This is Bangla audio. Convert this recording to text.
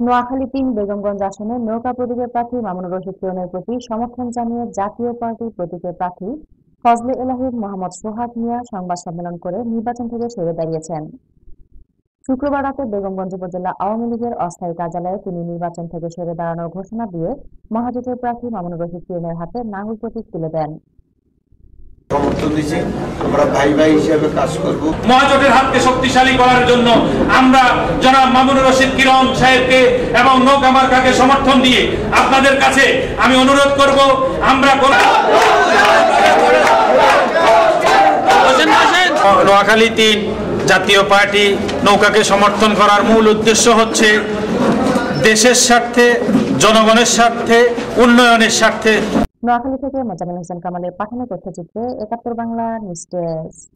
নোয়াখালী তিন বেগমগঞ্জ আসনে নৌকা প্রতীকের প্রার্থী মামুনুর রশিদ কিরণের প্রতি সমর্থন জানিয়ে জাতীয় পার্টির প্রতীকের প্রার্থী ফজলে এলাহির মোহাম্মদ সোহাগ মিয়া সংবাদ সম্মেলন করে নির্বাচন থেকে সরে দাঁড়িয়েছেন। শুক্রবার রাতে বেগমগঞ্জ উপজেলা আওয়ামী লীগের অস্থায়ী কার্যালয়ে তিনি নির্বাচন থেকে সরে দাঁড়ানোর ঘোষণা দিয়ে মহাজোটের প্রার্থী মামুনুর রশিদ কিরণের হাতে নাঙ্গল প্রতীক তুলে দেন। আমরা ভাই ভাই হিসেবে কাজ করব। মহাজোটের হাতকে শক্তিশালী করার জন্য আমরা জনাব মামুনুর রশিদ কিরণ সাহেবকে এবং নৌকা মার্কাকে সমর্থন দিয়ে আপনাদের কাছে আমি অনুরোধ করব আমরা নোয়াখালী তিন জাতীয় পার্টি নৌকাকে সমর্থন করার মূল উদ্দেশ্য হচ্ছে দেশের স্বার্থে জনগণের স্বার্থে উন্নয়নের স্বার্থে নোয়াখালী থেকে মোজামিল হোসেন কামালের পাঠানো তথ্যচিত্রে একাত্তর বাংলা নিউজ ডেস্ক।